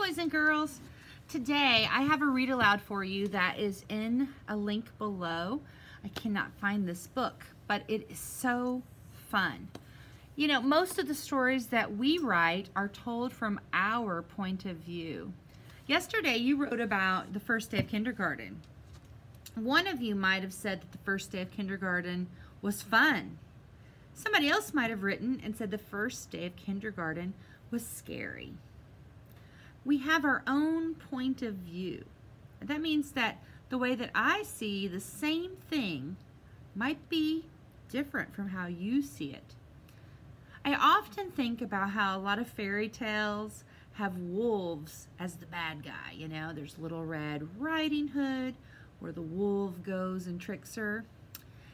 boys and girls. Today I have a read aloud for you that is in a link below. I cannot find this book, but it is so fun. You know, most of the stories that we write are told from our point of view. Yesterday you wrote about the first day of kindergarten. One of you might have said that the first day of kindergarten was fun. Somebody else might have written and said the first day of kindergarten was scary we have our own point of view. That means that the way that I see the same thing might be different from how you see it. I often think about how a lot of fairy tales have wolves as the bad guy. You know, there's Little Red Riding Hood where the wolf goes and tricks her.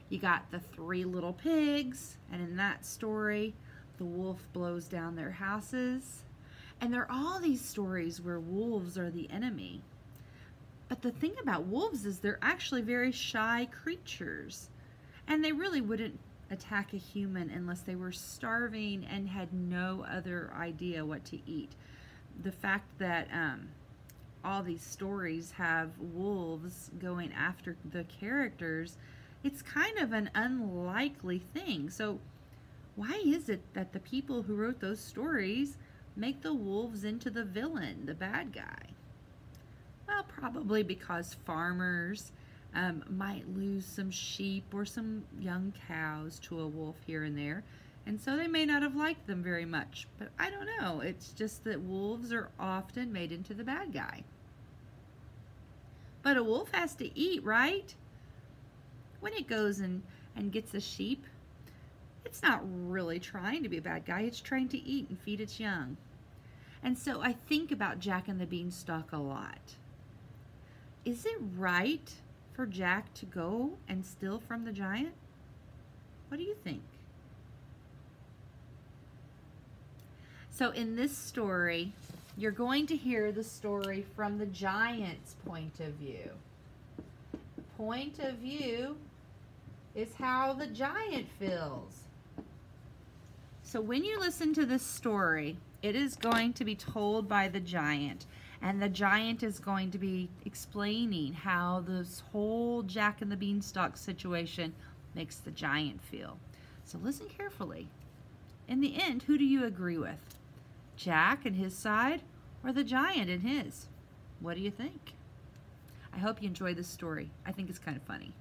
You got the three little pigs, and in that story, the wolf blows down their houses. And there are all these stories where wolves are the enemy. But the thing about wolves is they're actually very shy creatures. And they really wouldn't attack a human unless they were starving and had no other idea what to eat. The fact that um, all these stories have wolves going after the characters, it's kind of an unlikely thing. So why is it that the people who wrote those stories make the wolves into the villain, the bad guy? Well, probably because farmers um, might lose some sheep or some young cows to a wolf here and there, and so they may not have liked them very much. But I don't know. It's just that wolves are often made into the bad guy. But a wolf has to eat, right? When it goes and, and gets a sheep, it's not really trying to be a bad guy. It's trying to eat and feed its young. And so I think about Jack and the Beanstalk a lot. Is it right for Jack to go and steal from the giant? What do you think? So in this story, you're going to hear the story from the giant's point of view. Point of view is how the giant feels. So when you listen to this story, it is going to be told by the giant. And the giant is going to be explaining how this whole Jack and the Beanstalk situation makes the giant feel. So listen carefully. In the end, who do you agree with? Jack and his side or the giant and his? What do you think? I hope you enjoy this story. I think it's kind of funny.